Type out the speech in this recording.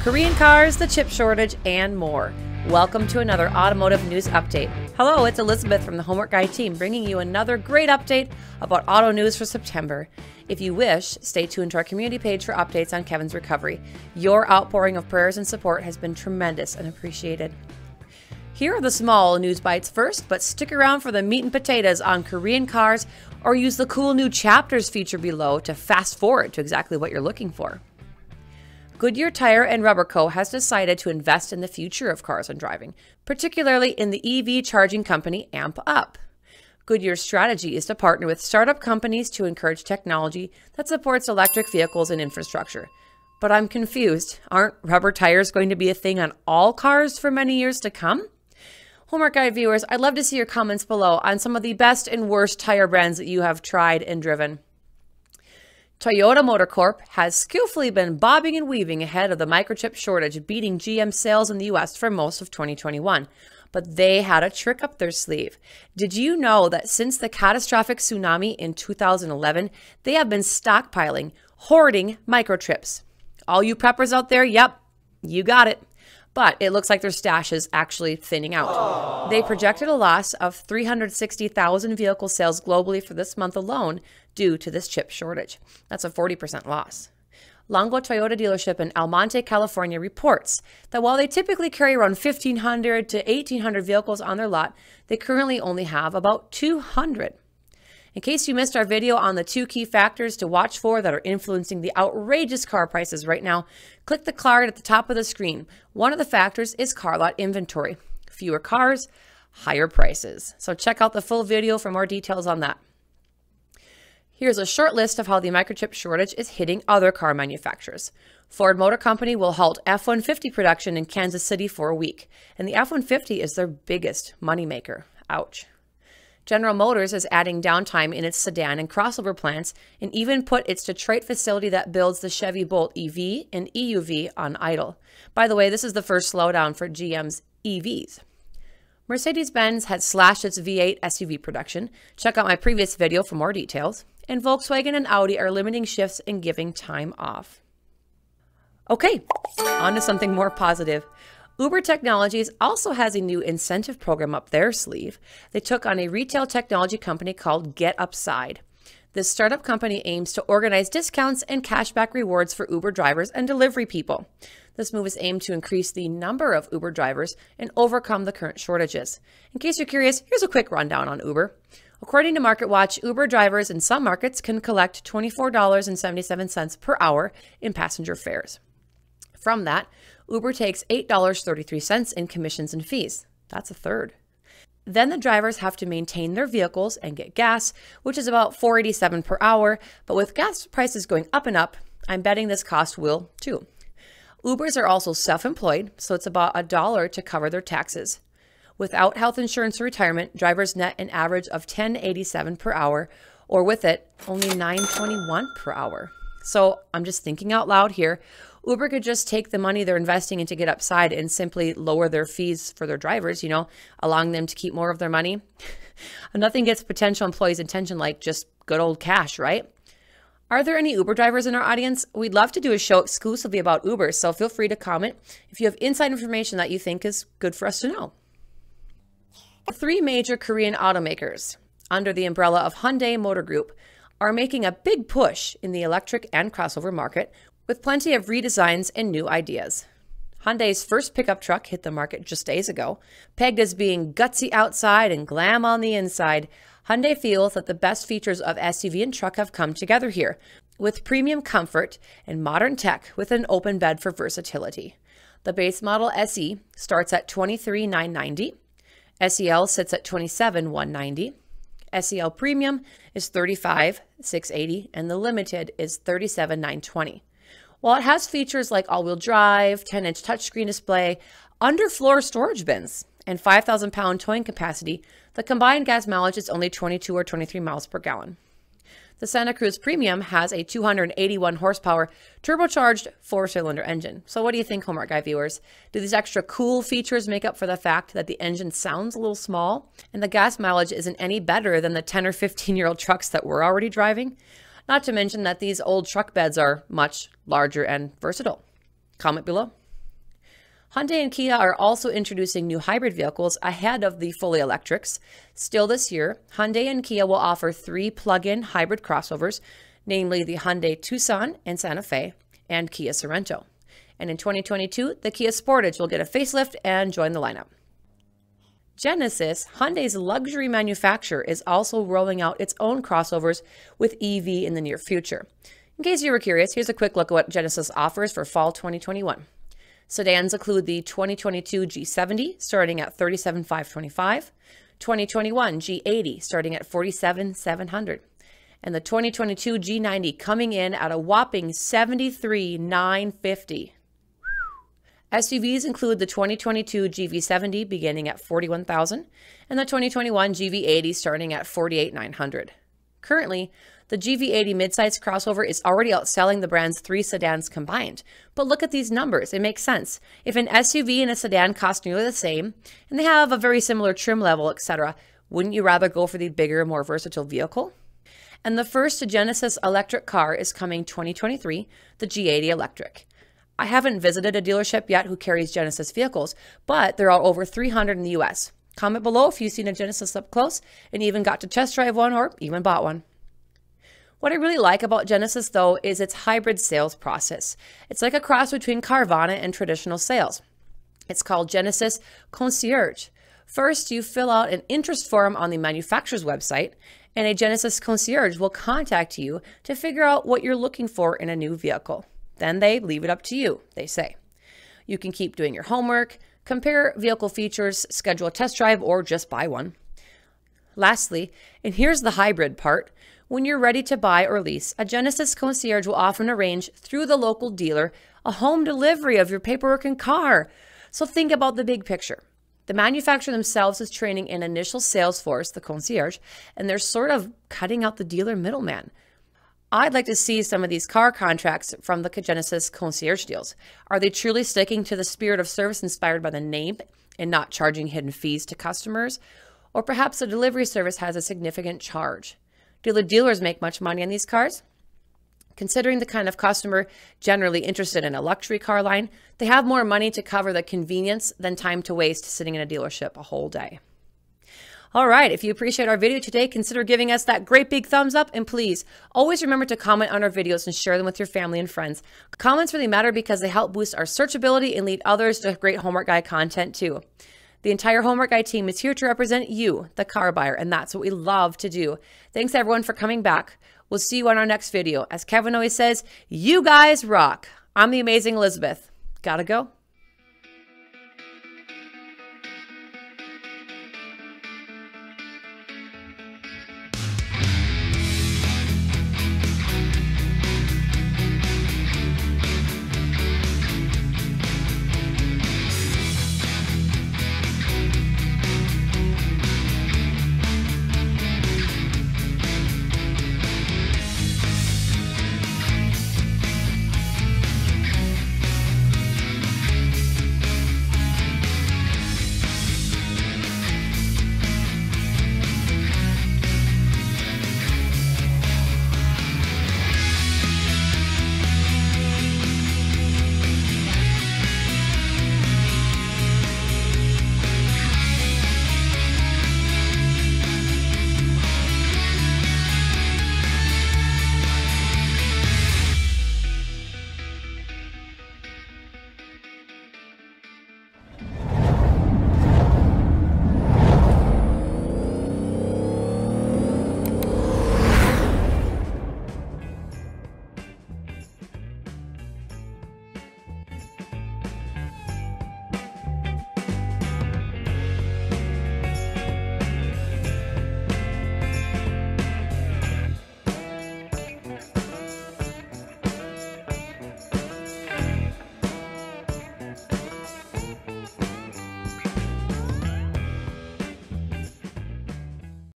Korean cars, the chip shortage, and more. Welcome to another automotive news update. Hello, it's Elizabeth from the Homework Guy team bringing you another great update about auto news for September. If you wish, stay tuned to our community page for updates on Kevin's recovery. Your outpouring of prayers and support has been tremendous and appreciated. Here are the small news bites first, but stick around for the meat and potatoes on Korean cars or use the cool new chapters feature below to fast forward to exactly what you're looking for. Goodyear Tire and Rubber Co. has decided to invest in the future of cars and driving, particularly in the EV charging company AmpUp. Goodyear's strategy is to partner with startup companies to encourage technology that supports electric vehicles and infrastructure. But I'm confused. Aren't rubber tires going to be a thing on all cars for many years to come? Homework Guy viewers, I'd love to see your comments below on some of the best and worst tire brands that you have tried and driven. Toyota Motor Corp has skillfully been bobbing and weaving ahead of the microchip shortage, beating GM sales in the US for most of 2021. But they had a trick up their sleeve. Did you know that since the catastrophic tsunami in 2011, they have been stockpiling, hoarding microchips? All you preppers out there, yep, you got it but it looks like their stash is actually thinning out. Aww. They projected a loss of 360,000 vehicle sales globally for this month alone due to this chip shortage. That's a 40% loss. Longo Toyota dealership in El Monte, California reports that while they typically carry around 1,500 to 1,800 vehicles on their lot, they currently only have about 200. In case you missed our video on the two key factors to watch for that are influencing the outrageous car prices right now, click the card at the top of the screen. One of the factors is car lot inventory. Fewer cars, higher prices. So check out the full video for more details on that. Here's a short list of how the microchip shortage is hitting other car manufacturers. Ford Motor Company will halt F-150 production in Kansas City for a week, and the F-150 is their biggest moneymaker. Ouch. General Motors is adding downtime in its sedan and crossover plants and even put its Detroit facility that builds the Chevy Bolt EV and EUV on idle. By the way, this is the first slowdown for GM's EVs. Mercedes-Benz has slashed its V8 SUV production. Check out my previous video for more details. And Volkswagen and Audi are limiting shifts and giving time off. Okay, on to something more positive. Uber Technologies also has a new incentive program up their sleeve. They took on a retail technology company called GetUpside. This startup company aims to organize discounts and cashback rewards for Uber drivers and delivery people. This move is aimed to increase the number of Uber drivers and overcome the current shortages. In case you're curious, here's a quick rundown on Uber. According to MarketWatch, Uber drivers in some markets can collect $24.77 per hour in passenger fares. From that, Uber takes $8.33 in commissions and fees. That's a third. Then the drivers have to maintain their vehicles and get gas, which is about 487 per hour, but with gas prices going up and up, I'm betting this cost will too. Ubers are also self-employed, so it's about a dollar to cover their taxes. Without health insurance or retirement, drivers net an average of 1087 per hour, or with it, only 921 per hour. So I'm just thinking out loud here. Uber could just take the money they're investing into GetUpside and simply lower their fees for their drivers, you know, allowing them to keep more of their money. Nothing gets potential employees' attention like just good old cash, right? Are there any Uber drivers in our audience? We'd love to do a show exclusively about Uber, so feel free to comment if you have inside information that you think is good for us to know. Three major Korean automakers under the umbrella of Hyundai Motor Group are making a big push in the electric and crossover market with plenty of redesigns and new ideas. Hyundai's first pickup truck hit the market just days ago. Pegged as being gutsy outside and glam on the inside, Hyundai feels that the best features of SUV and truck have come together here, with premium comfort and modern tech with an open bed for versatility. The base model SE starts at $23,990. SEL sits at $27,190. SEL Premium is $35,680 and the Limited is $37,920. While it has features like all-wheel drive, 10-inch touchscreen display, underfloor storage bins, and 5,000 pound towing capacity, the combined gas mileage is only 22 or 23 miles per gallon. The Santa Cruz Premium has a 281 horsepower turbocharged four cylinder engine. So, what do you think, Homework Guy viewers? Do these extra cool features make up for the fact that the engine sounds a little small and the gas mileage isn't any better than the 10 or 15 year old trucks that we're already driving? Not to mention that these old truck beds are much larger and versatile. Comment below. Hyundai and Kia are also introducing new hybrid vehicles ahead of the fully electrics. Still this year, Hyundai and Kia will offer three plug in hybrid crossovers, namely the Hyundai Tucson and Santa Fe and Kia Sorento. And in 2022, the Kia Sportage will get a facelift and join the lineup. Genesis, Hyundai's luxury manufacturer, is also rolling out its own crossovers with EV in the near future. In case you were curious, here's a quick look at what Genesis offers for fall 2021. Sedans include the 2022 G70 starting at 37,525, 2021 G80 starting at 47,700, and the 2022 G90 coming in at a whopping 73,950. SUVs include the 2022 GV70 beginning at 41,000 and the 2021 GV80 starting at 48,900. Currently, the GV80 midsize crossover is already outselling the brand's three sedans combined. But look at these numbers, it makes sense. If an SUV and a sedan cost nearly the same, and they have a very similar trim level, etc., wouldn't you rather go for the bigger, more versatile vehicle? And the first Genesis electric car is coming 2023, the G80 Electric. I haven't visited a dealership yet who carries Genesis vehicles, but there are over 300 in the US. Comment below if you've seen a Genesis up close and even got to test drive one or even bought one. What I really like about Genesis, though, is its hybrid sales process. It's like a cross between Carvana and traditional sales. It's called Genesis Concierge. First, you fill out an interest form on the manufacturer's website, and a Genesis Concierge will contact you to figure out what you're looking for in a new vehicle. Then they leave it up to you, they say. You can keep doing your homework, compare vehicle features, schedule a test drive, or just buy one. Lastly, and here's the hybrid part, when you're ready to buy or lease, a Genesis concierge will often arrange through the local dealer a home delivery of your paperwork and car. So think about the big picture. The manufacturer themselves is training an initial sales force, the concierge, and they're sort of cutting out the dealer middleman. I'd like to see some of these car contracts from the Genesis concierge deals. Are they truly sticking to the spirit of service inspired by the name and not charging hidden fees to customers? Or perhaps the delivery service has a significant charge. Do the dealers make much money on these cars? Considering the kind of customer generally interested in a luxury car line, they have more money to cover the convenience than time to waste sitting in a dealership a whole day. All right, if you appreciate our video today, consider giving us that great big thumbs up and please always remember to comment on our videos and share them with your family and friends. Comments really matter because they help boost our searchability and lead others to great Homework Guy content too. The entire Homework Guy team is here to represent you, the car buyer, and that's what we love to do. Thanks everyone for coming back. We'll see you on our next video. As Kevin always says, you guys rock. I'm the amazing Elizabeth. Gotta go.